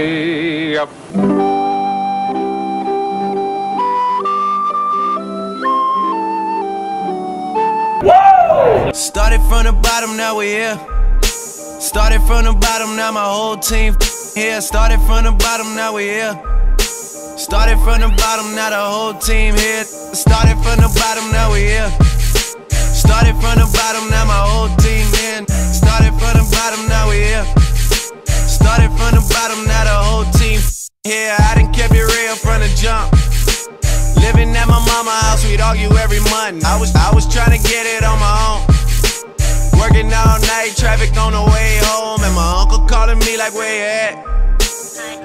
way up. Started from the bottom, now we're here. Started from the bottom, now my whole team here. Started from the bottom, now we here. Started from the bottom, now the whole team here. Started from the bottom, now we here. Started from the bottom, now my whole team in. Started from the bottom, now we're here. Started from the bottom, now the whole team here. I done kept it real from the jump. Living at my mama house, we'd argue every month. I was I was trying to get it on my own. Working all night, traffic on the way home, and my uncle calling me like, where you at?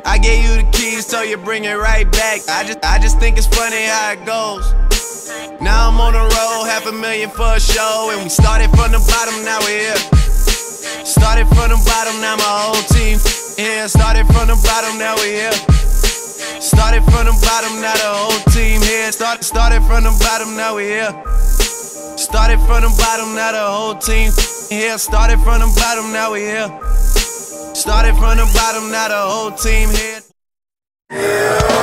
I gave you the keys, so you bring it right back. I just I just think it's funny how it goes. Now I'm on the road, half a million for a show, and we started from the bottom, now we're here. Started from the bottom, now my whole team here. Started from the bottom, now we here. Started from the bottom, now the whole team here. Started started from the bottom, now we here. Started from the bottom, now the whole team here. Started from the bottom, now we here. Started from the bottom, now the whole team here. Caught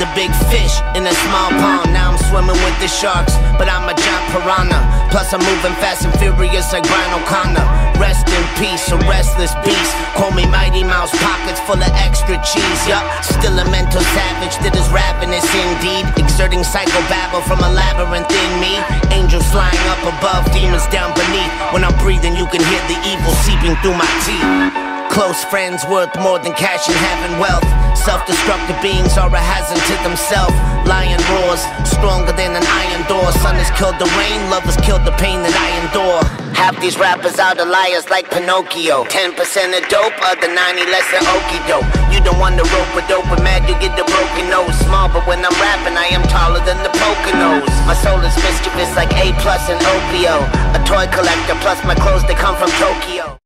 the big fish in a small pond. Now I'm swimming with the sharks, but I'm a giant piranha. Plus I'm moving fast and furious like Brian O'Connor. Rest in peace, a restless beast. Call me Mighty Mouse, pockets full of extra cheese. Yup, still a mental savage that is ravenous indeed. Exerting psychobabble from a labyrinth in me. Angels flying up above, demons down beneath. When I'm breathing, you can hear the evil seeping through my teeth. Close friends worth more than cash and having wealth. Self-destructive beings are a hazard to themselves. Lion roars, stronger than an iron door. Sun has killed the rain, love has killed the pain that I endure. Half these rappers are the liars like Pinocchio. 10% of dope, other 90 less than okie doke. You don't want to rope with dope, but mad you get the broken nose. Small, but when I'm rapping, I am taller than the Poconos. My soul is mischievous like A plus and Opio. A toy collector, plus my clothes they come from Tokyo.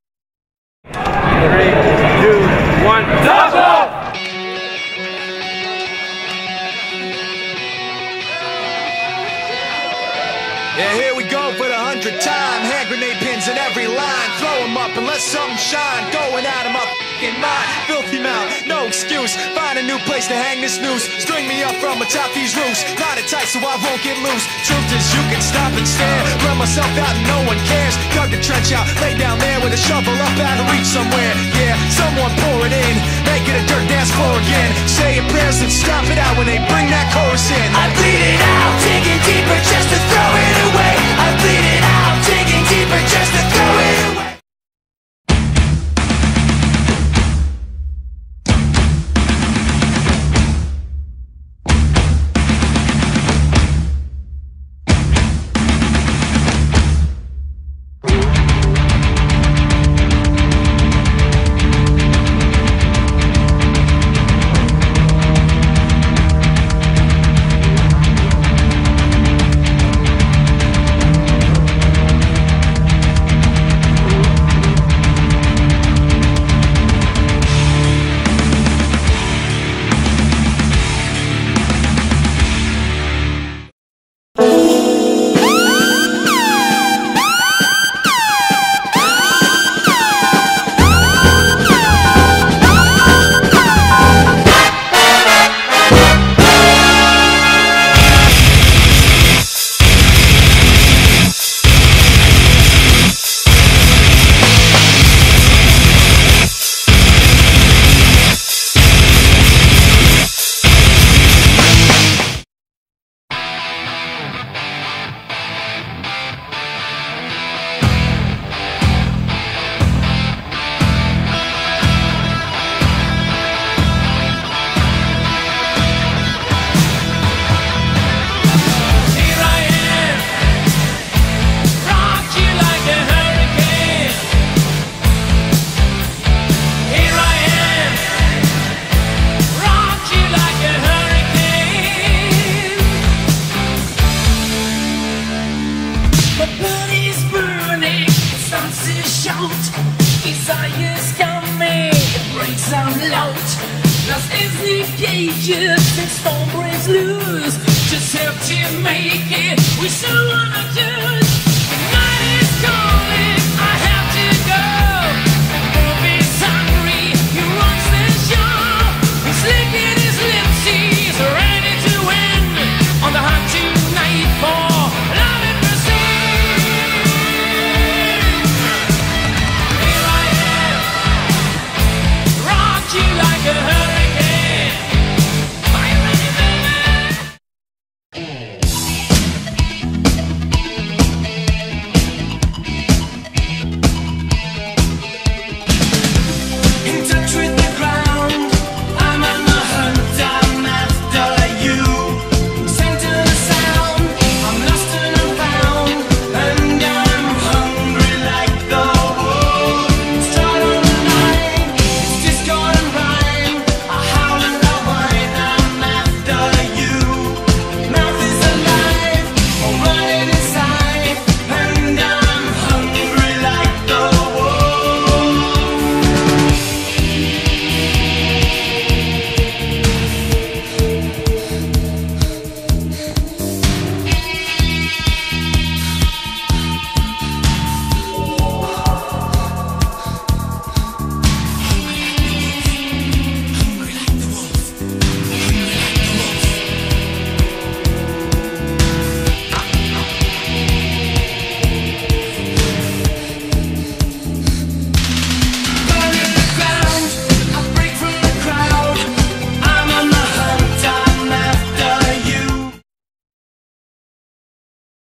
Three, two, one, double! Yeah, here we go for the hundredth time. Hand grenade pins in every line. Up and let something shine. Going out of my fing mind. Filthy mouth, no excuse. Find a new place to hang this noose. String me up from atop these roofs. Knot it tight so I won't get loose. Truth is, you can stop and stare. Run myself out and no one cares. Dug the trench out, lay down there with a shovel up out of reach somewhere. Yeah, someone pour it in. Make it a dirt dance floor again. Say your prayers and stop it out when they bring that chorus in. I bleed it out, digging deeper just to throw it away. I bleed it out, digging deeper just Lost is the cages, the storm breaks loose. Just have to make it. We still wanna do